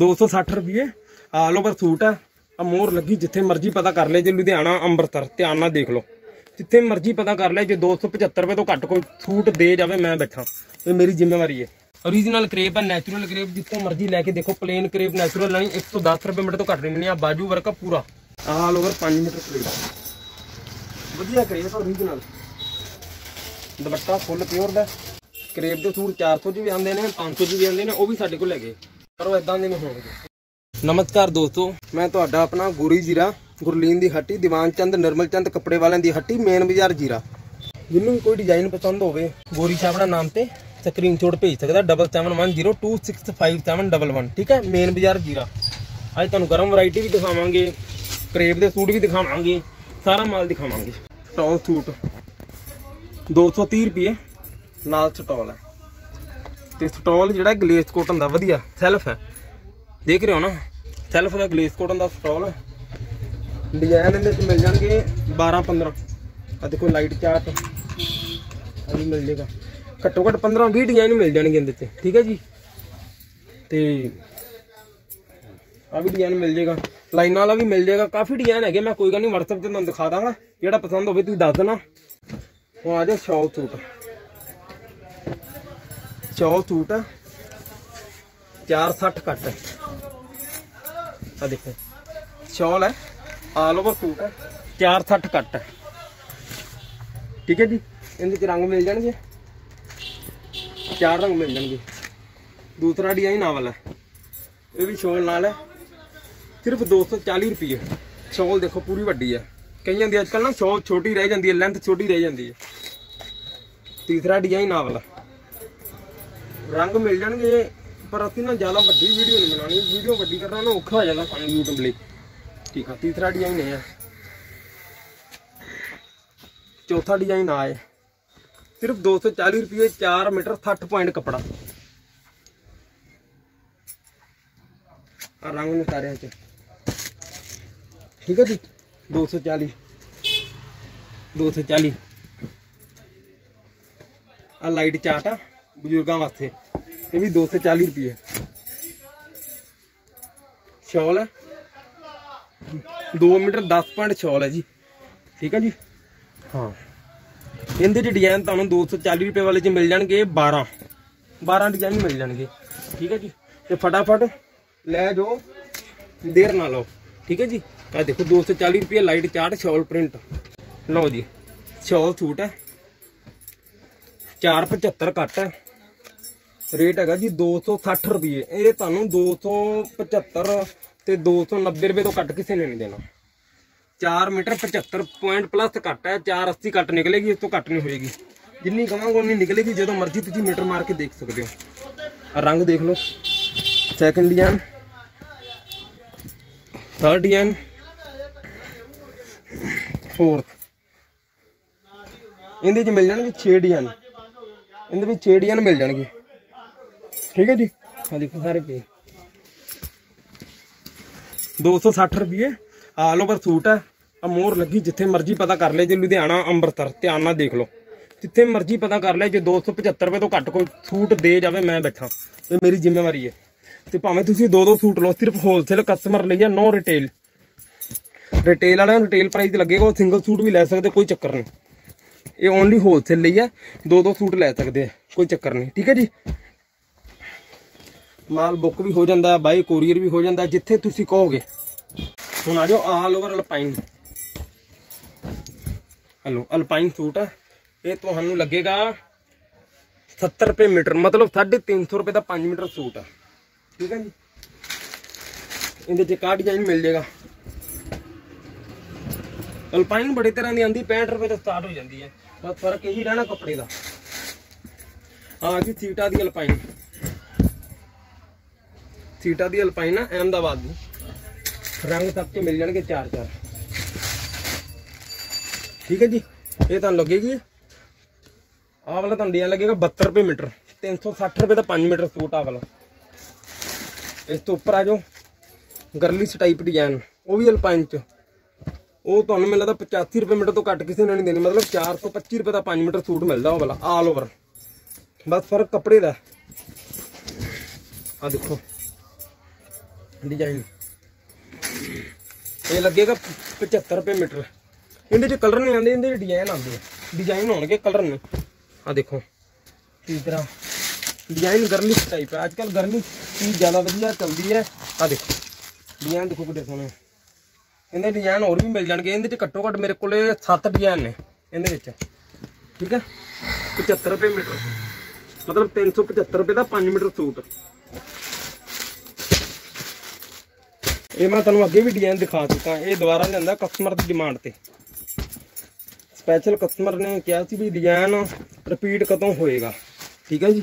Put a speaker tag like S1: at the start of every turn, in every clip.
S1: 260 ਰੁਪਏ। All over suit ਹੈ ਆ ਮੋਹਰ ਲੱਗੀ, ਜਿੱਥੇ ਮਰਜ਼ੀ ਪਤਾ ਕਰ ਲੈ ਜੇ ਲੁਧਿਆਣਾ, ਅੰਮ੍ਰਿਤਸਰ, ਧਿਆਨ ਨਾਲ ਦੇਖ ਲਓ। ਜਿੱਥੇ ਮਰਜ਼ੀ ਪਤਾ ਕਰ ਲੈ ਜੇ 275 ਰੁਪਏ ਤੋਂ ਘੱਟ ਕੋਈ ਸੂਟ ਦੇ ਜਾਵੇ, ਮੈਂ ਬੈਠਾ। ਇਹ ਮੇਰੀ ਜ਼ਿੰਮੇਵਾਰੀ ਹੈ। ਓਰੀਜਨਲ ਕਰੇਪ ਹੈ ਨੈਚੁਰਲ ਕਰੇਪ ਜਿੱਥੋਂ ਮਰਜ਼ੀ ਲੈ ਕੇ ਦੇਖੋ ਪਲੇਨ ਕਰੇਪ ਨੈਚੁਰਲ ਨਹੀਂ 110 ਰੁਪਏ ਮੀਟਰ ਤੋਂ ਘੱਟ ਨਹੀਂ ਮਿਲਣੀ ਆ ਬਾਜੂ ਵਰਕ ਆ ਪੂਰਾ। ਆਲ ਓਵਰ 5 ਮੀਟਰ ਕਰੇਪ ਵਧੀਆ crepe original dupatta full pure ਦਾ। ਕਰੇਪ ਦੇ ਸੂਟ 400 ਚ ਵੀ ਆਉਂਦੇ ਨੇ 500 ਚ ਵੀ ਆਉਂਦੇ ਨੇ, ਉਹ ਵੀ ਸਾਡੇ ਕੋਲ ਹੈਗੇ। ਕਰੋ ਉਹ ਇਦਾਂ ਦੇ ਨਹੀਂ ਹੋਣਗੇ ਨਮਸਕਾਰ ਦੋਸਤੋ, ਮੈਂ ਤੁਹਾਡਾ ਆਪਣਾ ਗੁਰੀ ਜੀਰਾ, ਗੁਰਲੀਨ ਦੀ ਹੱਟੀ, ਦੀਵਾਨ ਚੰਦ, ਨਿਰਮਲ ਚੰਦ, ਕੱਪੜੇ ਵਾਲਿਆਂ ਦੀ ਹੱਟੀ, ਮੇਨ ਬਾਜ਼ਾਰ ਜੀਰਾ। ਜਿਹਨੂੰ ਵੀ ਕੋਈ ਡਿਜ਼ਾਈਨ ਪਸੰਦ ਹੋਵੇ, ਗੋਰੀ ਛਾਪੜਾ ਨਾਮ ਤੇ ਸਕਰੀਨਸ਼ਾਟ ਭੇਜ ਸਕਦਾ 7710265711 ਠੀਕ ਹੈ? ਮੇਨ ਬਾਜ਼ਾਰ ਜੀਰਾ। ਅੱਜ ਤੁਹਾਨੂੰ ਗਰਮ ਵੈਰਾਈਟੀ ਵੀ ਦਿਖਾਵਾਂਗੇ ਕਰੇਪ ਦੇ ਸੂਟ ਵੀ ਦਿਖਾਵਾਂਗੇ, ਸਾਰਾ ਮਾਲ ਦਿਖਾਵਾਂਗੇ। Stall suit. 230 ਰੁਪਏ ਨਾਲ ਸਟਾਲ ਹੈ। ਤੇ ਸਟਾਲ ਜਿਹੜਾ ਗਲੇਸ ਕੋਟਨ ਦਾ ਵਧੀਆ, ਸੈਲਫ ਹੈ। ਦੇਖ ਰਹੇ ਹੋ ਨਾ, ਸੈਲਫ ਦਾ ਗਲੇਸ ਕੋਟਨ ਦਾ ਸਟਾਲ। ਹੈ ਡਿਜ਼ਾਈਨ ਇਹਦੇ ਵਿੱਚ ਮਿਲ ਜਾਣਗੇ 12 15 ਆ ਦੇਖੋ ਲਾਈਟ ਚਾਰਟ ਆ ਵੀ ਮਿਲ ਜੇਗਾ। ਘੱਟੋ ਘੱਟ 15 20 ਡਿਜ਼ਾਈਨ ਮਿਲ ਜਾਣਗੇ ਇਹਦੇ ਤੇ ਠੀਕ ਹੈ ਜੀ? ਤੇ ਆ ਵੀ ਡਿਜ਼ਾਈਨ ਮਿਲ ਜੇਗਾ। ਲਾਈਨਾਂ ਵਾਲਾ ਵੀ ਮਿਲ ਜੇਗਾ। ਕਾਫੀ ਡਿਜ਼ਾਈਨ ਹੈਗੇ, ਮੈਂ ਕੋਈ ਗੱਲ ਨਹੀਂ, WhatsApp ਤੇ ਤੁਹਾਨੂੰ ਦਿਖਾ ਦਾਂਗਾ। ਜਿਹੜਾ ਪਸੰਦ ਹੋਵੇ ਤੁਸੀਂ ਦੱਸ ਦੇਣਾ। ਉਹ ਆ ਜਾ ਸ਼ਾਲ ਸੂਟ। ਸ਼ਾਲ ਸੂਟ 460 ਕੱਟ। ਆ ਦੇਖੋ। ਸ਼ਾਲ ਹੈ ਆਲ ਓਵਰ ਸੂਟ ਹੈ 460 ਕੱਟ। ਹੈ ਠੀਕ ਹੈ ਜੀ? ਇਹਦੇ ਚ ਰੰਗ ਮਿਲ ਜਾਣਗੇ। ਚਾਰ ਰੰਗ ਮਿਲ ਜਾਣਗੇ। ਦੂਸਰਾ ਡਿਜ਼ਾਈਨ ਆਵਲ ਹੈ ਇਹ ਵੀ ਸ਼ਾਲ ਨਾਲ ਹੈ ਸਿਰਫ 240 ਰੁਪਏ ਸ਼ਾਲ ਦੇਖੋ, ਪੂਰੀ ਵੱਡੀ ਹੈ ਕਈਆਂ ਦੀ ਅੱਜਕੱਲ ਨਾ ਸ਼ਾਲ ਛੋਟੀ ਰਹਿ ਜਾਂਦੀ ਹੈ ਲੈਂਥ ਛੋਟੀ ਰਹਿ ਜਾਂਦੀ ਹੈ ਤੀਸਰਾ ਡਿਜ਼ਾਈਨ ਆਵਲ ਰੰਗ ਮਿਲ ਜਾਣਗੇ ਪਰ ਅਸੀਂ ਨਾ ਜ਼ਿਆਦਾ ਵੱਡੀ ਵੀਡੀਓ ਨਹੀਂ ਬਣਾਉਣੀ। ਵੀਡੀਓ ਵੱਡੀ ਕਰਨਾ ਨਾ ਔਖਾ ਹੋ ਜਾਂਦਾ ਸਾਨੂੰ YouTube ਲਈ ਠੀਕ ਆ, ਤੀਸਰਾ ਡਿਜ਼ਾਈਨ ਇਹ ਹੈ ਚੌਥਾ ਡਿਜ਼ਾਈਨ ਆ ਹੈ ਸਿਰਫ 240 ਰੁਪਏ 4 ਮੀਟਰ 60 ਪੁਆਇੰਟ ਕਪੜਾ। ਆ ਰੰਗ ਨਿਤਾਰਿਆਂ ਚ। ਠੀਕ ਹੈ ਜੀ 240 240 ਆ ਲਾਈਟ ਚਾਟ ਆ। ਬਜ਼ੁਰਗਾਂ ਵਾਸਤੇ। ਇਹ ਵੀ 240 ਰੁਪਏ ਸ਼ਾਲ ਹੈ। 2 ਮੀਟਰ 10 ਪੁਆਇੰਟ ਸ਼ਾਲ ਹੈ ਜੀ। ਠੀਕ ਹੈ ਜੀ? ਹਾਂ। ਇਹਦੇ ਚ ਡਿਜ਼ਾਈਨ ਤੁਹਾਨੂੰ 240 ਰੁਪਏ ਵਾਲੇ ਚ ਮਿਲ ਜਾਣਗੇ 12 12 ਡਿਜ਼ਾਈਨ ਮਿਲ ਜਾਣਗੇ। ਠੀਕ ਹੈ ਜੀ? ਤੇ ਫਟਾਫਟ ਲੈ ਜਾਓ। ਦੇਰ ਨਾ ਲਓ। ਠੀਕ ਹੈ ਜੀ? ਆ ਦੇਖੋ 240 ਰੁਪਏ ਲਾਈਟ ਚਾਰਟ ਸ਼ਾਲ ਪ੍ਰਿੰਟ ਲਓ ਜੀ। ਸ਼ਾਲ ਸੂਟ ਹੈ। 475 ਕੱਟ ਹੈ। ਰੇਟ ਹੈਗਾ ਜੀ 260 ਰੁਪਏ ਇਹ ਤੁਹਾਨੂੰ 275 ਤੇ 290 ਰੁਪਏ ਤੋਂ ਘੱਟ ਕਿਸੇ ਨੇ ਨਹੀਂ ਦੇਣਾ। 4 ਮੀਟਰ 75 ਪੁਆਇੰਟ ਪਲੱਸ ਘੱਟ ਹੈ 480 ਕੱਟ ਨਿਕਲੇਗੀ, ਇਸ ਤੋਂ ਘੱਟ ਨਹੀਂ ਹੋਏਗੀ। ਜਿੰਨੀ ਕਵਾਂਗਾ ਉਨੀ ਨਿਕਲੇਗੀ, ਜਦੋਂ ਮਰਜ਼ੀ ਤੁਸੀਂ ਮੀਟਰ ਮਾਰ ਕੇ ਦੇਖ ਸਕਦੇ ਹੋ। ਰੰਗ ਦੇਖ ਲਓ। Second design third design fourth ਇਹਦੇ ਵਿੱਚ ਮਿਲ ਜਾਣਗੇ 6 ਡਿਜ਼ਾਈਨ ਇਹਦੇ ਵਿੱਚ 6 ਡਿਜ਼ਾਈਨ ਮਿਲ ਜਾਣਗੇ। ਠੀਕ ਹੈ ਜੀ? ਆ ਦੇਖੋ ਸਾਰੇ ਪੇ 260 ਰੁਪਏ ਆਲ ਓਵਰ ਸੂਟ ਹੈ। ਆ ਮੋਹਰ ਲੱਗੀ ਜਿੱਥੇ ਮਰਜ਼ੀ ਪਤਾ ਕਰ ਲੈ ਜੇ ਲੁਧਿਆਣਾ ਅੰਮ੍ਰਿਤਸਰ ਧਿਆਨ ਨਾਲ ਦੇਖ ਲਓ। ਜਿੱਥੇ ਮਰਜ਼ੀ ਪਤਾ ਕਰ ਲੈ ਜੇ 275 ਰੁਪਏ ਤੋਂ ਘੱਟ ਕੋਈ ਸੂਟ ਦੇ ਜਾਵੇ ਮੈਂ ਬੈਠਾ। ਇਹ ਮੇਰੀ ਜ਼ਿੰਮੇਵਾਰੀ ਹੈ। ਤੇ ਭਾਵੇਂ ਤੁਸੀਂ ਦੋ ਦੋ ਸੂਟ ਲਓ ਸਿਰਫ ਹੋਲਸੇਲ ਕਸਟਮਰ ਲਈ ਹੈ ਨੋ ਰਿਟੇਲ ਰਿਟੇਲ ਵਾਲਿਆਂ ਨੂੰ ਰਿਟੇਲ ਪ੍ਰਾਈਸ ਲੱਗੇਗਾ ਉਹ ਸਿੰਗਲ ਸੂਟ ਵੀ ਲੈ ਸਕਦੇ ਕੋਈ ਚੱਕਰ ਨਹੀਂ। ਇਹ ਓਨਲੀ ਹੋਲਸੇਲ ਲਈ ਹੈ ਦੋ ਦੋ ਸੂਟ ਲੈ ਸਕਦੇ ਆ ਕੋਈ ਚੱਕਰ ਨਹੀਂ। ਠੀਕ ਹੈ ਜੀ? ਮਾਲ ਬੁੱਕ ਵੀ ਹੋ ਜਾਂਦਾ, ਬਾਈ ਕੋਰੀਅਰ ਵੀ ਹੋ ਜਾਂਦਾ, ਜਿੱਥੇ ਤੁਸੀਂ ਕਹੋਗੇ। ਹੁਣ ਆ ਜਾਓ all over alpine hello alpine suit ਹੈ ਇਹ ਤੁਹਾਨੂੰ ਲੱਗੇਗਾ 70 ਰੁਪਏ ਮੀਟਰ, ਮਤਲਬ 350 ਰੁਪਏ ਦਾ 5 ਮੀਟਰ ਸੂਟ ਆ। ਠੀਕ ਹੈ ਜੀ? ਇਹਦੇ ਚ ਕਾ ਡਿਜ਼ਾਈਨ ਮਿਲ ਜਾਏਗਾ ਅਲਪਾਈਨ ਬੜੇ ਤਰ੍ਹਾਂ ਦੀ ਆਂਦੀ 65 ਰੁਪਏ ਤੋਂ ਸਟਾਰਟ ਹੋ ਜਾਂਦੀ ਹੈ। ਬਸ ਫ਼ਰਕ ਇਹੀ ਰਹਿਣਾ ਕੱਪੜੇ ਦਾ। ਆ ਜੀ ਸੀਟਾ ਦੀ ਅਲਪਾਈਨ ਸੀਟਾ ਦੀ ਅਲਪਾਈਨ ਆ ਅਹਿਮਦਾਬਾਦ ਦੀ। ਰੰਗ ਸਭ ਤੇ ਮਿਲ ਜਾਣਗੇ ਚਾਰ ਚਾਰ। ਠੀਕ ਹੈ ਜੀ, ਇਹ ਤੁਹਾਨੂੰ ਲੱਗੇਗੀ। ਆਹ ਵਾਲਾ ਤੁਹਾਨੂੰ ਡਿਜ਼ਾਈਨ ਲੱਗੇਗਾ 72 ਰੁਪਏ ਮੀਟਰ 360 ਰੁਪਏ ਦਾ 5 ਮੀਟਰ ਸੂਟ ਆ ਵਾਲਾ। ਇਸ ਤੋਂ ਉੱਪਰ ਆ ਜਾਓ ਗਰਲਿਸ਼ ਟਾਈਪ ਡਿਜ਼ਾਈਨ ਉਹ ਵੀ ਅਲਪਾਈਨ ਚ। ਉਹ ਤੁਹਾਨੂੰ ਮੈਨੂੰ ਲੱਗਦਾ 85 ਰੁਪਏ ਮੀਟਰ ਤੋਂ ਘੱਟ ਕਿਸੇ ਨੇ ਨਹੀਂ ਦੇਣੀ, ਮਤਲਬ 425 ਰੁਪਏ ਦਾ 5 ਮੀਟਰ ਸੂਟ ਮਿਲਦਾ ਉਹ ਵਾਲਾ ਆਲ ਓਵਰ ਬਸ ਫ਼ਰਕ ਕੱਪੜੇ ਦਾ। ਆ ਦੇਖੋ। ਡਿਜ਼ਾਈਨ ਇਹ ਲੱਗੇਗਾ 75 ਰੁਪਏ ਮੀਟਰ। ਇਹਦੇ ਚ ਕਲਰ ਨਹੀਂ ਆਉਂਦੇ, ਇਹਦੇ ਚ ਡਿਜ਼ਾਈਨ ਆਉਂਦੇ ਆ ਡਿਜ਼ਾਈਨ ਹੋਣਗੇ ਕਲਰ ਨਹੀਂ ਆ ਦੇਖੋ। ਇਸ ਤਰ੍ਹਾਂ। ਡਿਜ਼ਾਈਨ ਗਰਲਿਸ਼ ਟਾਈਪ ਹੈ। ਅੱਜ ਕੱਲ ਗਰਮੀ ਚੀਜ਼ ਜ਼ਿਆਦਾ ਵਧੀਆ ਚੱਲਦੀ ਹੈ। ਆ ਦੇਖੋ। ਡਿਜ਼ਾਈਨ ਦੇਖੋ ਕਿੱਡੇ ਸੋਹਣੇ। ਇਹਦੇ ਡਿਜ਼ਾਈਨ ਹੋਰ ਵੀ ਮਿਲ ਜਾਣਗੇ। ਇਹਦੇ ਚ ਘੱਟੋ ਘੱਟ ਮੇਰੇ ਕੋਲੇ 7 ਡਿਜ਼ਾਈਨ ਨੇ ਇਹਦੇ ਵਿੱਚ। ਠੀਕ ਹੈ? 75 ਰੁਪਏ ਮੀਟਰ। ਮਤਲਬ 375 ਰੁਪਏ ਦਾ 5 ਮੀਟਰ ਸੂਟ। ਇਹ ਮੈਂ ਤੁਹਾਨੂੰ ਅੱਗੇ ਵੀ ਡਿਜ਼ਾਈਨ ਦਿਖਾ ਚੁੱਕਾ। ਇਹ ਦੁਬਾਰਾ ਲਿਆਂਦਾ ਕਸਟਮਰ ਦੀ ਡਿਮਾਂਡ ਤੇ। ਸਪੈਸ਼ਲ ਕਸਟਮਰ ਨੇ ਕਿਹਾ ਸੀ ਵੀ ਡਿਜ਼ਾਈਨ ਰਿਪੀਟ ਕਦੋਂ ਹੋਏਗਾ। ਠੀਕ ਹੈ ਜੀ?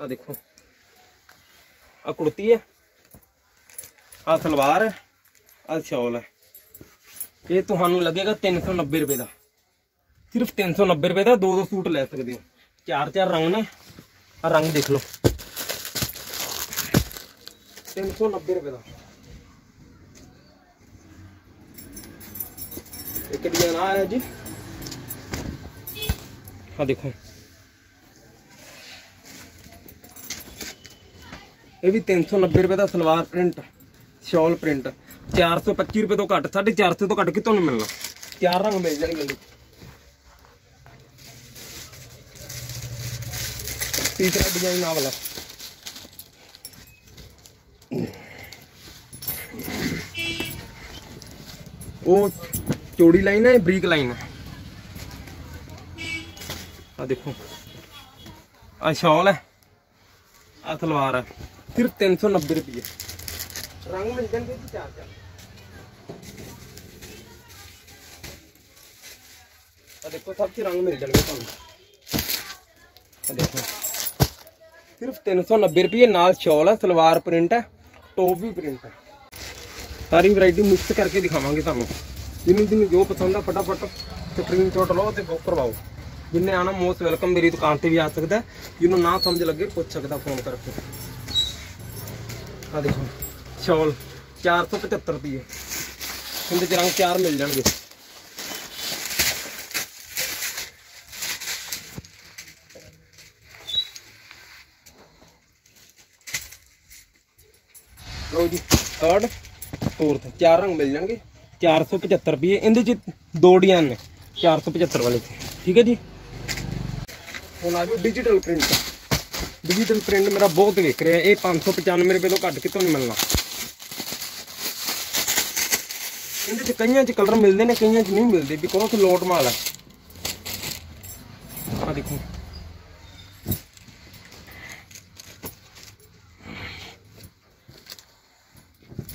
S1: ਆ ਦੇਖੋ। ਆ ਕੁੜਤੀ ਹੈ। ਆ ਸਲਵਾਰ ਹੈ। ਆ ਸ਼ਾਲ ਹੈ। ਇਹ ਤੁਹਾਨੂੰ ਲੱਗੇਗਾ 390 ਰੁਪਏ ਦਾ। ਸਿਰਫ 390 ਰੁਪਏ ਦਾ ਦੋ ਦੋ ਸੂਟ ਲੈ ਸਕਦੇ ਹੋ। ਚਾਰ ਚਾਰ ਰੰਗ ਨੇ। ਆ ਰੰਗ ਦੇਖ ਲਓ। 390 ਰੁਪਏ ਦਾ। ਇੱਕ ਡਿਜ਼ਾਈਨ ਆ ਹੈ ਜੀ। ਆ ਦੇਖੋ। ਇਹ ਵੀ 390 ਰੁਪਏ ਦਾ ਸਲਵਾਰ ਪ੍ਰਿੰਟ ਸ਼ਾਲ ਪ੍ਰਿੰਟ 425 ਰੁਪਏ ਤੋਂ ਘੱਟ 450 ਤੋਂ ਘੱਟ ਕਿਤੋਂ ਨਹੀਂ ਮਿਲਣਾ? ਚਾਰ ਰੰਗ ਮਿਲ ਜਾਣਗੇ ਜੀ। ਤੀਸਰਾ ਡਿਜ਼ਾਈਨ ਆ ਵਾਲਾ। ਉਹ ਚੌੜੀ ਲਾਈਨ ਹੈ ਬਰੀਕ ਲਾਈਨ ਹੈ? ਆ ਦੇਖੋ। ਆ ਸ਼ਾਲ ਹੈ। ਆ ਸਲਵਾਰ ਹੈ। ਸਿਰਫ 390 ਰੁਪਏ ਰੰਗ ਮਿਲ ਜਾਣਗੇ ਜੀ ਚਾਰ ਚਾਰ। ਆ ਦੇਖੋ ਸਭ ਚ ਰੰਗ ਮਿਲ ਜਾਣਗੇ ਤੁਹਾਨੂੰ। ਆ ਦੇਖੋ। ਸਿਰਫ 390 ਰੁਪਏ ਨਾਲ ਸ਼ਾਲ ਹੈ ਸਲਵਾਰ ਪ੍ਰਿੰਟ ਹੈ ਟੋਪ ਵੀ ਪ੍ਰਿੰਟ ਹੈ। ਸਾਰੀ ਵੈਰਾਈਟੀ ਮਿਕਸ ਕਰਕੇ ਦਿਖਾਵਾਂਗੇ ਤੁਹਾਨੂੰ। ਜਿਹਨੂੰ ਜਿਹਨੂੰ ਜੋ ਪਸੰਦ ਆ ਫਟਾਫਟ ਸਕਰੀਨਸ਼ਾਟ ਲਓ ਤੇ ਬੁੱਕ ਕਰਵਾਓ। ਜਿੰਨੇ ਆਣਾ ਮੋਸਟ ਵੈਲਕਮ ਮੇਰੀ ਦੁਕਾਨ ਤੇ ਵੀ ਆ ਸਕਦਾ ਜਿਹਨੂੰ ਨਾ ਸਮਝ ਲੱਗੇ, ਪੁੱਛ ਸਕਦਾ ਫੋਨ ਕਰਕੇ। ਆ ਦੇਖੋ, ਸ਼ਾਲ 475 ਰੁਪਏ। ਇਹਦੇ ਚ ਰੰਗ ਚਾਰ ਮਿਲ ਜਾਣਗੇ। ਲਓ ਜੀ ਥਰਡ ਫੋਰਥ ਚਾਰ ਰੰਗ ਮਿਲ ਜਾਣਗੇ। 475 ਰੁਪਏ। ਇਹਦੇ ਚ ਦੋ ਡਿਜ਼ਾਈਨ ਨੇ 475 ਵਾਲੇ ਚ। ਠੀਕ ਹੈ ਜੀ? ਹੁਣ ਆ ਜਾਓ ਡਿਜੀਟਲ ਪ੍ਰਿੰਟ ਡਿਜੀਟਲ ਪ੍ਰਿੰਟ ਮੇਰਾ ਬਹੁਤ ਵਿਕ ਰਿਹਾ। ਇਹ 595 ਰੁਪਏ ਤੋਂ ਘੱਟ ਕਿਤੋਂ ਨਹੀਂ ਮਿਲਣਾ। ਇਹਦੇ ਚ ਕਈਆਂ ਚ ਕਲਰ ਮਿਲਦੇ ਨੇ, ਕਈਆਂ ਚ ਨਹੀਂ ਮਿਲਦੇ ਬਿਕੋਜ਼ ਲੋਟ ਮਾਲ ਹੈ ਆ ਦੇਖੋ।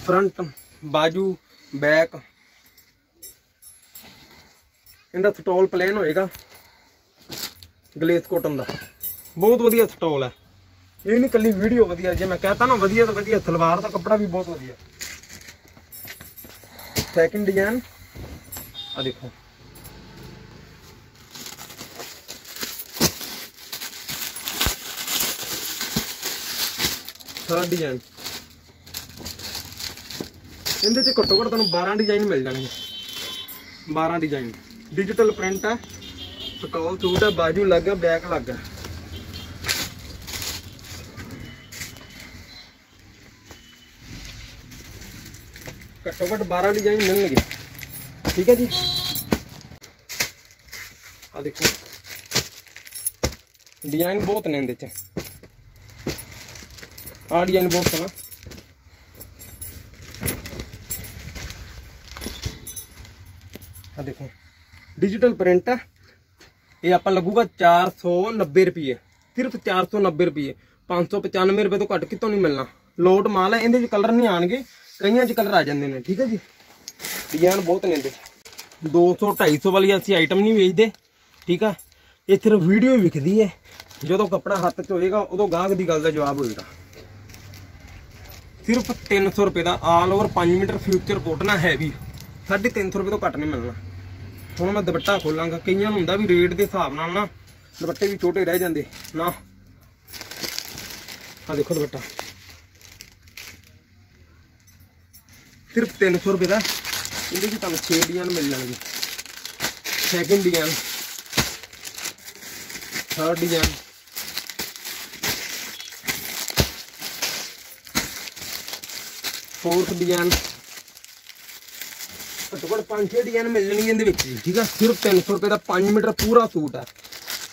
S1: ਫਰੰਟ ਬਾਜੂ ਬੈਕ ਇਹਦਾ ਸਟੋਲ ਪਲੇਨ ਹੋਏਗਾ। ਗਲੇਸ ਕੋਟਨ ਦਾ। ਬਹੁਤ ਵਧੀਆ ਸਟੋਲ ਹੈ। ਇਹ ਨਹੀਂ ਕੱਲੀ ਵੀਡੀਓ ਵਧੀਆ, ਜੇ ਮੈਂ ਕਹਤਾ ਨਾ ਵਧੀਆ ਤਾਂ ਵਧੀਆ, ਸਲਵਾਰ ਦਾ ਕੱਪੜਾ ਵੀ ਬਹੁਤ ਵਧੀਆ। ਸੈਕਿੰਡ ਡਿਜ਼ਾਈਨ ਆ ਦੇਖੋ। ਥਰਡ ਡਿਜ਼ਾਈਨ ਇਹਦੇ ਚ ਘੱਟੋ ਘੱਟ ਤੁਹਾਨੂੰ 12 ਡਿਜ਼ਾਈਨ ਮਿਲ ਜਾਣਗੇ। 12 ਡਿਜ਼ਾਈਨ ਡਿਜੀਟਲ ਪ੍ਰਿੰਟ ਹੈ ਸਟੋਲ ਸੂਟ ਹੈ ਬਾਜੂ ਲੱਗਾ ਬੈਕ ਲੱਗਾ ਘੱਟੋ ਘੱਟ 12 ਡਿਜ਼ਾਈਨ ਮਿਲਣਗੇ ਠੀਕ ਹੈ ਜੀ? ਆ ਦੇਖੋ। ਡਿਜ਼ਾਈਨ ਬਹੁਤ ਨੇ ਇਹਦੇ ਚ। ਆ ਡਿਜ਼ਾਈਨ ਬਹੁਤ ਸੋਹਣਾ। ਆ ਦੇਖੋ। ਡਿਜੀਟਲ ਪ੍ਰਿੰਟ ਹੈ ਇਹ ਆਪਾਂ ਲੱਗੂਗਾ 490 ਰੁਪਏ ਸਿਰਫ 490 ਰੁਪਏ 595 ਰੁਪਏ ਤੋਂ ਘੱਟ ਕਿਤੋਂ ਨਹੀਂ ਮਿਲਣਾ। ਲੋਟ ਮਾਲ ਹੈ ਇਹਦੇ ਚ ਕਲਰ ਨਹੀਂ ਆਣਗੇ। ਕਈਆਂ ਚ ਕਲਰ ਆ ਜਾਂਦੇ ਨੇ, ਠੀਕ ਹੈ ਜੀ? ਡਿਜ਼ਾਈਨ ਬਹੁਤ ਨੇ ਇਹਦੇ। 200 250 ਵਾਲੀ ਅਸੀਂ ਆਈਟਮ ਨਹੀਂ ਵੇਚਦੇ, ਠੀਕ ਆ? ਇਹ ਸਿਰਫ ਵੀਡੀਓ ਵਿਖਦੀ ਹੈ। ਜਦੋਂ ਕੱਪੜਾ ਹੱਥ 'ਚ ਹੋਏਗਾ, ਉਦੋਂ ਗਾਹਕ ਦੀ ਗੱਲ ਦਾ ਜਵਾਬ ਹੋਏਗਾ। ਸਿਰਫ 300 ਰੁਪਏ ਦਾ all over 5 metre future cotton ਹੈ ਹੈਵੀ 350 ਰੁਪਏ ਤੋਂ ਘੱਟ ਨਹੀਂ ਮਿਲਣਾ। ਹੁਣ ਮੈਂ ਦੁਪੱਟਾ ਖੋਲਾਂਗਾ। ਕਈਆਂ ਨੂੰ ਹੁੰਦਾ ਵੀ ਰੇਟ ਦੇ ਹਿਸਾਬ ਨਾਲ ਨਾ ਦੁਪੱਟੇ ਵੀ ਛੋਟੇ ਰਹਿ ਜਾਂਦੇ। ਨਾ। ਆ ਦੇਖੋ ਦੁਪੱਟਾ। ਸਿਰਫ 300 ਰੁਪਏ ਦਾ। ਇਹਦੇ ਵਿੱਚ ਤੁਹਾਨੂੰ 6 ਡਿਜ਼ਾਈਨ ਮਿਲ ਜਾਣਗੇ। Second design third design fourth design ਘੱਟੋ ਘੱਟ 5-6 ਡਿਜ਼ਾਈਨ ਮਿਲ ਜਾਣਗੇ ਇਹਦੇ ਵਿੱਚ। ਜੀ ਠੀਕ ਆ? ਸਿਰਫ 300 ਰੁਪਏ ਦਾ 5 ਮੀਟਰ ਪੂਰਾ ਸੂਟ ਹੈ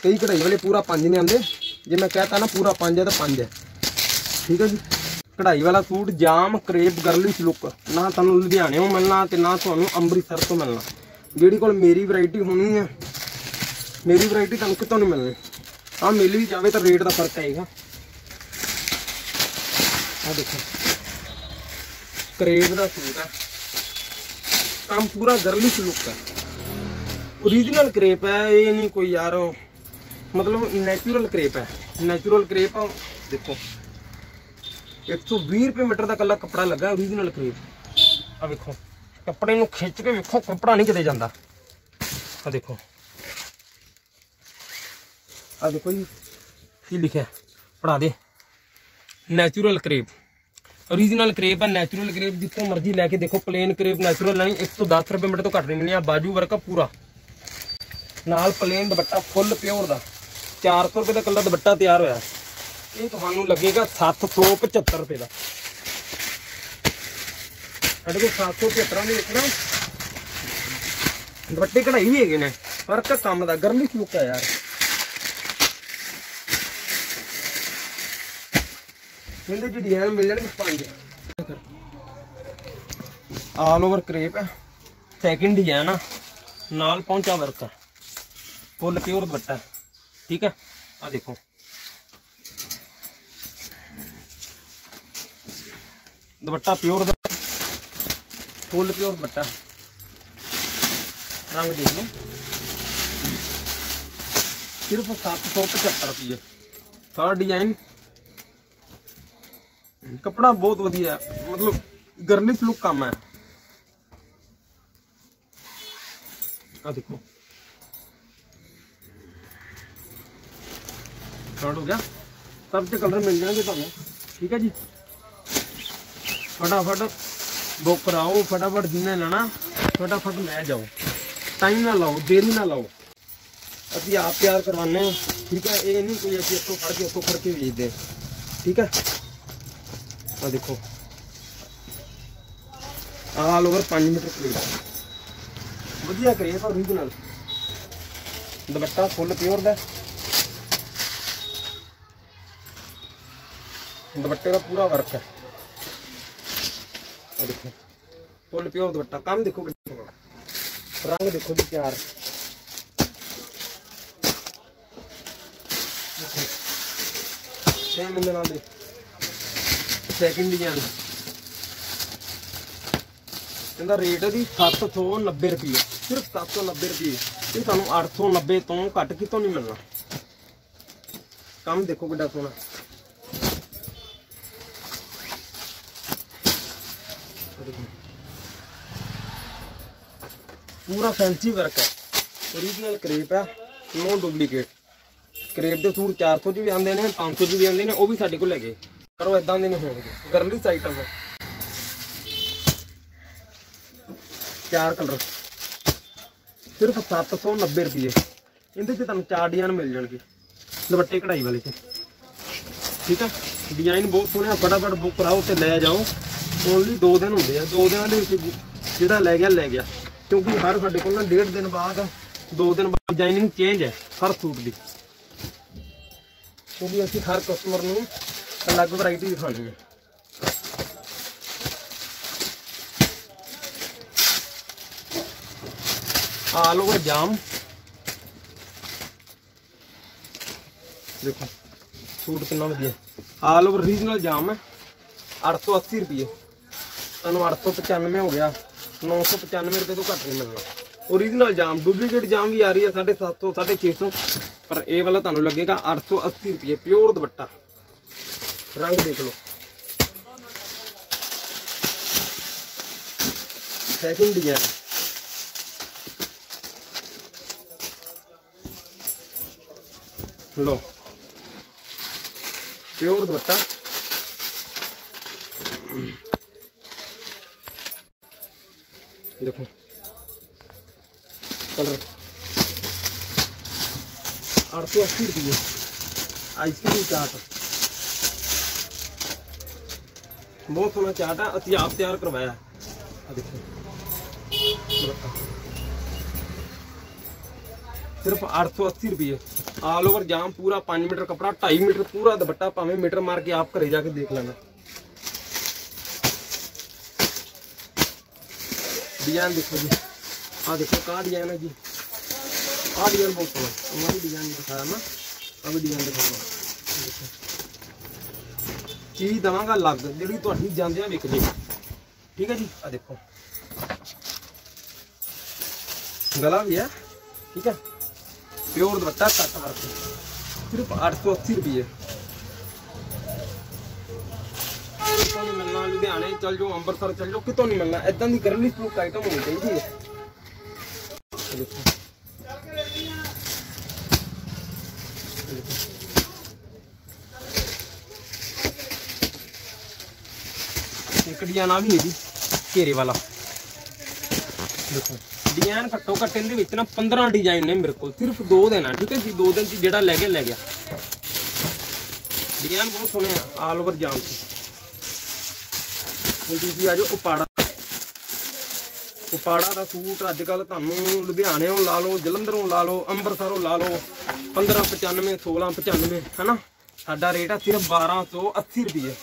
S1: ਕਈ ਕਢਾਈ ਵਾਲੇ ਪੂਰਾ 5 ਨਹੀਂ ਆਉਂਦੇ। ਜੇ ਮੈਂ ਕਹਤਾ ਨਾ ਪੂਰਾ 5 ਹੈ ਤਾਂ 5 ਹੈ ਠੀਕ ਹੈ ਜੀ? ਕਢਾਈ ਵਾਲਾ ਸੂਟ, ਜਾਮ, ਕਰੇਪ, ਗਰਲਿਸ਼ ਲੁੱਕ ਨਾ ਤੁਹਾਨੂੰ ਲੁਧਿਆਣੇੋਂ ਮਿਲਣਾ ਤੇ ਨਾ ਤੁਹਾਨੂੰ ਅੰਮ੍ਰਿਤਸਰ ਤੋਂ ਮਿਲਣਾ। ਜਿਹੜੀ ਕੋਲ ਮੇਰੀ ਵੈਰਾਈਟੀ ਹੋਣੀ ਹੈ ਮੇਰੀ ਵੈਰਾਈਟੀ ਤੁਹਾਨੂੰ ਕਿਤੋਂ ਨਹੀਂ ਮਿਲਣੀ? ਆ ਮਿਲ ਵੀ ਜਾਵੇ ਤਾਂ ਰੇਟ ਦਾ ਫ਼ਰਕ ਆਏਗਾ। ਆ ਦੇਖੋ। ਕਰੇਪ ਦਾ ਸੂਟ ਹੈ ਕੰਮ ਪੂਰਾ ਗਰਲਿਸ਼ ਲੁੱਕ ਹੈ। ਓਰੀਜਨਲ ਕਰੇਪ ਹੈ, ਇਹ ਨਹੀਂ ਕੋਈ ਯਾਰ ਉਹ, ਮਤਲਬ ਨੈਚੁਰਲ ਕਰੇਪ ਹੈ। ਨੈਚੁਰਲ ਕਰੇਪ ਆ, ਦੇਖੋ। 120 ਰੁਪਏ ਮੀਟਰ ਦਾ ਕੱਲਾ ਕੱਪੜਾ ਲੱਗਾ ਓਰੀਜਨਲ ਕਰੇਪ ਆ ਵੇਖੋ, ਕੱਪੜੇ ਨੂੰ ਖਿੱਚ ਕੇ ਵੇਖੋ, ਕੱਪੜਾ ਨਹੀਂ ਕਿਤੇ ਜਾਂਦਾ। ਆ ਦੇਖੋ। ਆ ਦੇਖੋ ਜੀ, ਕੀ ਲਿਖਿਆ ਪੜਾ ਦੇ। ਨੈਚੁਰਲ ਕਰੇਪ ਓਰੀਜਨਲ ਕਰੇਪ ਹੈ ਨੈਚੁਰਲ ਕਰੇਪ ਜਿੱਥੋਂ ਮਰਜ਼ੀ ਲੈ ਕੇ ਦੇਖੋ ਪਲੇਨ ਕਰੇਪ ਨੈਚੁਰਲ ਲੈਣੀ 110 ਰੁਪਏ ਮੀਟਰ ਤੋਂ ਘੱਟ ਨਹੀਂ ਮਿਲਣੀ ਆ, ਬਾਜੂ ਵਰਕ ਆ ਪੂਰਾ। ਨਾਲ ਪਲੇਨ ਦੁਪੱਟਾ ਫੁੱਲ ਪਿਓਰ ਦਾ। 400 ਰੁਪਏ ਦਾ ਕੱਲਾ ਦੁਪੱਟਾ ਤਿਆਰ ਹੋਇਆ। ਇਹ ਤੁਹਾਨੂੰ ਲੱਗੇਗਾ 775 ਰੁਪਏ ਦਾ। ਸਾਡੇ ਕੋਲ 775 ਦੇ ਵਿੱਚ ਨਾ ਦੁਪੱਟੇ ਕਢਾਈ ਵੀ ਹੈਗੇ ਨੇ। ਫ਼ਰਕ ਕੰਮ ਦਾ, ਗਰਮੀ ਲੁੱਕ ਆ ਯਾਰ। ਇਹਦੇ ਚ ਡਿਜ਼ਾਈਨ ਮਿਲ ਜਾਣਗੇ ਪੰਜ। ਆਲ ਓਵਰ ਕਰੇਪ ਹੈ। ਸੈਕਿੰਡ ਡਿਜ਼ਾਈਨ ਆ। ਨਾਲ ਪਹੁੰਚਾ ਵਰਕ ਫੁੱਲ ਪਿਓਰ ਦੁਪੱਟਾ। ਠੀਕ ਹੈ? ਆ ਦੇਖੋ। ਦੁਪੱਟਾ ਪਿਓਰ ਦਾ। Full pure dupatta. ਰੰਗ ਦੇਖ ਲਓ। ਸਿਰਫ 775 ਰੁਪਏ। ਸਾਰਾ ਡਿਜ਼ਾਈਨ ਕੱਪੜਾ ਬਹੁਤ ਵਧੀਆ ਮਤਲਬ ਗਰਲਿਸ਼ ਲੁੱਕ ਕੰਮ ਹੈ। ਆ ਦੇਖੋ। ਸ਼ਾਰਟ ਹੋ ਗਿਆ। ਸਭ ਤੇ ਕਲਰ ਮਿਲ ਜਾਣਗੇ ਤੁਹਾਨੂੰ। ਠੀਕ ਹੈ ਜੀ? ਫਟਾਫਟ ਬੁੱਕ ਕਰਾਓ ਫਟਾਫਟ ਜਿੰਨੇ ਲੈਣਾ, ਫਟਾਫਟ ਲੈ ਜਾਓ। ਟਾਈਮ ਨਾ ਲਾਓ, ਦੇਰੀ ਨਾ ਲਾਓ। ਅਸੀਂ ਆਪ ਤਿਆਰ ਕਰਵਾਉਂਦੇ ਹਾਂ। ਠੀਕ ਹੈ? ਇਹ ਨਹੀਂ ਕੋਈ ਅਸੀਂ ਇੱਥੋਂ ਫੜ ਕੇ ਉੱਥੋਂ ਫੜ ਕੇ ਵੇਚਦੇ। ਠੀਕ ਹੈ? ਆ ਦੇਖੋ ਆਲ ਓਵਰ 5 ਮੀਟਰ ਕਰੀਬ ਵਧੀਆ ਕਰੇਪ ਆ ਓਰੀਜਨਲ ਦੁਪੱਟਾ ਫੁੱਲ ਪਿਓਰ ਦਾ ਦੁਪੱਟੇ ਦਾ ਪੂਰਾ ਵਰਕ ਹੈ ਆ ਦੇਖੋ ਫੁੱਲ ਪਿਓਰ ਦੁਪੱਟਾ ਕੰਮ ਦੇਖੋ ਕਿੰਨਾ ਸੋਹਣਾ। ਰੰਗ ਦੇਖੋ ਜੀ ਪਿਆਰ ਛੇ ਮਿੰਟ ਨਾਲ ਦੇ ਸੈਕਿੰਡ ਡਿਜ਼ਾਈਨ ਇਹਦਾ ਰੇਟ ਹੈ 790 ਰੁਪਏ ਸਿਰਫ 790 ਰੁਪਏ ਇਹ ਤੁਹਾਨੂੰ 890 ਤੋਂ ਘੱਟ ਕਿਤੋਂ ਨਹੀਂ ਮਿਲਣਾ। ਕੰਮ ਦੇਖੋ ਕਿੱਡਾ ਸੋਹਣਾ। ਪੂਰਾ ਫੈਂਸੀ ਵਰਕ ਹੈ। ਓਰੀਜਨਲ ਕਰੇਪ ਹੈ ਨੋ ਡੁਪਲੀਕੇਟ ਕਰੇਪ ਦੇ ਸੂਟ 400 ਚ ਵੀ ਆਉਂਦੇ ਨੇ 500 ਚ ਵੀ ਆਉਂਦੇ ਨੇ, ਉਹ ਵੀ ਸਾਡੇ ਕੋਲ ਹੈਗੇ। ਪਰ ਉਹ ਇਦਾਂ ਦੇ ਨਹੀਂ ਹੋਣਗੇ। ਗਰਲਿਸ ਆਈਟਮ ਹੈ। ਚਾਰ ਕਲਰ ਸਿਰਫ 790 ਰੁਪਏ। ਇਹਦੇ 'ਚ ਤੁਹਾਨੂੰ ਚਾਰ ਡਿਜ਼ਾਈਨ ਮਿਲ ਜਾਣਗੇ। ਦੁਪੱਟੇ ਕਢਾਈ ਵਾਲੇ 'ਚ। ਠੀਕ ਹੈ ਡਿਜ਼ਾਈਨ ਬਹੁਤ ਸੋਹਣੇ ਫਟਾਫਟ ਬੁੱਕ ਕਰਾਓ ਤੇ ਲੈ ਜਾਓ। ਓਨਲੀ 2 ਦਿਨ ਹੁੰਦੇ ਆ। 2 ਦਿਨਾਂ ਦੇ ਵਿੱਚ ਜਿਹੜਾ ਲੈ ਗਿਆ ਲੈ ਗਿਆ। ਕਿਉਂਕਿ ਹਰ ਸਾਡੇ ਕੋਲ ਨਾ ਡੇਢ ਦਿਨ ਬਾਅਦ 2 ਦਿਨ ਬਾਅਦ ਡਿਜ਼ਾਈਨਿੰਗ ਚੇਂਜ ਹੈ। ਹਰ ਸੂਟ ਦੀ। ਕਿਉਂਕਿ ਅਸੀਂ ਹਰ ਕਸਟਮਰ ਨੂੰ ਅਲੱਗ ਵੈਰਾਈਟੀ ਦਿਖਾਣੀ ਹੈ ਆਲ ਓਵਰ ਜਾਮ ਦੇਖੋ ਸੂਟ ਕਿੰਨਾ ਵਧੀਆ ਆਲ ਓਵਰ ਰੀਜਨਲ ਜਾਮ ਹੈ 880 ਰੁਪਏ ਤੁਹਾਨੂੰ 895 ਹੋ ਗਿਆ 995 ਰੁਪਏ ਤੋਂ ਘੱਟ ਨਹੀਂ ਮਿਲਣਾ ਓਰੀਜਨਲ ਜਾਮ ਡੁਪਲੀਕੇਟ ਜਾਮ ਵੀ ਆ ਰਹੀ ਹੈ 750 650 ਪਰ ਇਹ ਵਾਲਾ ਤੁਹਾਨੂੰ ਲੱਗੇਗਾ 880 ਰੁਪਏ ਪਿਓਰ ਦੁਪੱਟਾ। ਰੰਗ ਦੇਖ ਲਓ। ਸੈਕਿੰਡ ਡਿਜ਼ਾਈਨ ਲੋ ਪਿਓਰ ਦੁਪੱਟਾ। ਦੇਖੋ। ਕਲਰ 880 ਰੁਪਏ। ਆਈਸਕ੍ਰੀਮ ਚਾਟ ਬਹੁਤ ਸੋਹਣਾ ਚਾਟ ਆ ਅਸੀਂ ਆਪ ਤਿਆਰ ਕਰਵਾਇਆ ਆ ਦੇਖੋ ਦੁਪੱਟਾ। ਸਿਰਫ 880 ਰੁਪਏ ਆਲ ਓਵਰ ਜਾਮ ਪੂਰਾ 5 ਮੀਟਰ ਕਪੜਾ 2.5 ਮੀਟਰ ਪੂਰਾ ਦੁਪੱਟਾ ਭਾਵੇਂ ਮੀਟਰ ਮਾਰ ਕੇ ਆਪ ਘਰੇ ਜਾ ਕੇ ਦੇਖ ਲੈਣਾ ਡਿਜ਼ਾਈਨ ਦੇਖੋ ਜੀ ਆ ਦੇਖੋ ਕਾ ਡਿਜ਼ਾਈਨ ਹੈ ਜੀ ਆ ਡਿਜ਼ਾਈਨ ਬਹੁਤ ਸੋਹਣਾ ਉਹਨਾਂ ਦੀ ਡਿਜ਼ਾਈਨ ਨਹੀਂ ਦਿਖਾਇਆ ਮੈਂ ਆ ਵੀ ਡਿਜ਼ਾਈਨ ਦਿਖਾਉਂਦਾ ਦੇਖੋ ਚੀਜ਼ ਦਵਾਂਗਾ ਲੱਗ ਜਿਹੜੀ ਤੁਹਾਡੀ ਜਾਂਦਿਆਂ ਵਿਕ ਜੇ ਠੀਕ ਹੈ ਜੀ ਆ ਦੇਖੋ। ਗਲਾ ਵੀ ਹੈ, ਠੀਕ ਹੈ। ਪਿਓਰ ਦੁਪੱਟਾ ਕੱਟ ਵਰਕ ਸਿਰਫ 880 ਰੁਪਏ। ਕਿਤੋਂ ਨਹੀਂ ਮਿਲਣਾ ਲੁਧਿਆਣੇ, ਚੱਲ ਜਾਓ, ਅੰਮ੍ਰਿਤਸਰ ਚੱਲ ਜਾਓ, ਕਿਤੋਂ ਨਹੀਂ ਮਿਲਣਾ। ਇਦਾਂ ਦੀ ਗਰਲੀ ਸਲੂਕ ਆਈਟਮ ਹੋਣੀ ਚਾਹੀਦੀ ਹੈ। ਦੇਖੋ। ਇੱਕ ਡਿਜ਼ਾਈਨ ਆ ਵੀ ਹੈ ਜੀ ਘੇਰੇ ਵਾਲਾ। ਦੇਖੋ, ਡਿਜ਼ਾਈਨ ਘੱਟੋ ਘੱਟ ਇਹਦੇ ਵਿੱਚ ਨਾ 15 ਡਿਜ਼ਾਈਨ ਨੇ ਮੇਰੇ ਕੋਲ, ਸਿਰਫ ਦੋ ਦਿਨ ਆ ਠੀਕ ਹੈ ਜੀ? ਦੋ ਦਿਨ ਚ ਜਿਹੜਾ ਲੈ ਗਿਆ ਲੈ ਗਿਆ। ਡਿਜ਼ਾਈਨ ਬਹੁਤ ਸੋਹਣੇ ਆ ਆਲ ਓਵਰ ਜਾਮ ਚ। ਹੁਣ ਤੁਸੀਂ ਆ ਜਾਓ, ਉਪਾੜਾ। ਉਪਾੜਾ ਦਾ ਸੂਟ ਅੱਜ ਕੱਲ ਤੁਹਾਨੂੰ ਲੁਧਿਆਣੇੋਂ ਲਾ ਲਓ, ਜਲੰਧਰੋਂ ਲਾ ਲਓ, ਅੰਮ੍ਰਿਤਸਰੋਂ ਲਾ ਲਓ 1595 1695 ਹਨਾ? ਸਾਡਾ ਰੇਟ ਆ ਸਿਰਫ 1280 ਰੁਪਏ।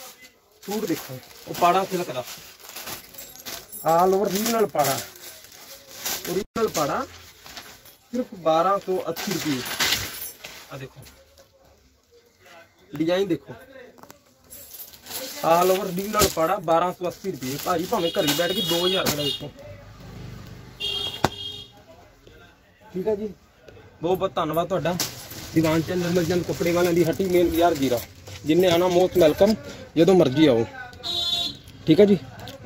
S1: ਸੂਟ ਦੇਖੋ। ਉਪਾੜਾ ਸਿਲਕ ਦਾ ਆਲ ਓਵਰ ਰੀਜਨਲ ਪਾੜਾ। ਓਰੀਜਨਲ ਪਾੜਾ ਸਿਰਫ 1280 ਰੁਪਏ। ਆ ਦੇਖੋ। ਡਿਜ਼ਾਈਨ ਦੇਖੋ। ਆਲ ਓਵਰ ਰੀਜਨਲ ਪਾੜਾ 1280 ਰੁਪਏ। ਭਾਜੀ ਭਾਵੇਂ ਘਰੇ ਬੈਠ ਕੇ 2000 ਦਾ ਦੇਖੋ ਠੀਕ ਹੈ ਜੀ? ਬਹੁਤ ਬਹੁਤ ਧੰਨਵਾਦ ਤੁਹਾਡਾ। ਦੀਵਾਨ ਚੰਦ ਨਿਰਮਲ ਚੰਦ ਕੱਪੜੇ ਵਾਲਿਆਂ ਦੀ ਹੱਟੀ ਮੇਨ ਬਾਜ਼ਾਰ ਜੀਰਾ। ਜਿੰਨੇ ਆਣਾ ਮੋਸਟ ਵੈਲਕਮ ਜਦੋਂ ਮਰਜ਼ੀ ਆਓ। ਠੀਕ ਹੈ ਜੀ?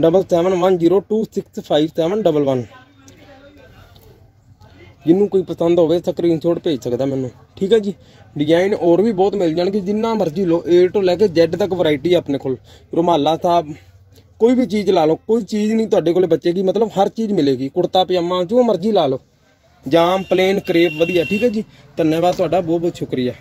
S1: Double seven one zero two six five seven double one ਜਿਹਨੂੰ ਕੋਈ ਪਸੰਦ ਹੋਵੇ ਸਕਰੀਨਸ਼ਾਟ ਭੇਜ ਸਕਦਾ ਮੈਨੂੰ। ਠੀਕ ਹੈ ਜੀ? ਡਿਜ਼ਾਈਨ ਹੋਰ ਵੀ ਬਹੁਤ ਮਿਲ ਜਾਣਗੇ। ਜਿੰਨਾ ਮਰਜ਼ੀ ਲਓ, A ਤੋਂ ਲੈ ਕੇ Z ਤੱਕ ਵੈਰਾਈਟੀ ਆਪਣੇ ਕੋਲ। ਰੁਮਾਲਾ ਸਾਹਿਬ, ਕੋਈ ਵੀ ਚੀਜ਼ ਲਾ ਲਓ। ਕੋਈ ਚੀਜ਼ ਨਹੀਂ ਤੁਹਾਡੇ ਕੋਲੇ ਬਚੇਗੀ। ਮਤਲਬ ਹਰ ਚੀਜ਼ ਮਿਲੇਗੀ। ਕੁੜਤਾ, ਪਜਾਮਾ, ਜੋ ਮਰਜ਼ੀ ਲਾ ਲਓ। ਜਾਮ ਪਲੇਨ ਕਰੇਪ ਵਧੀਆ। ਠੀਕ ਹੈ ਜੀ? ਧੰਨਵਾਦ ਤੁਹਾਡਾ। ਬਹੁਤ ਬਹੁਤ ਸ਼ੁਕਰੀਆ।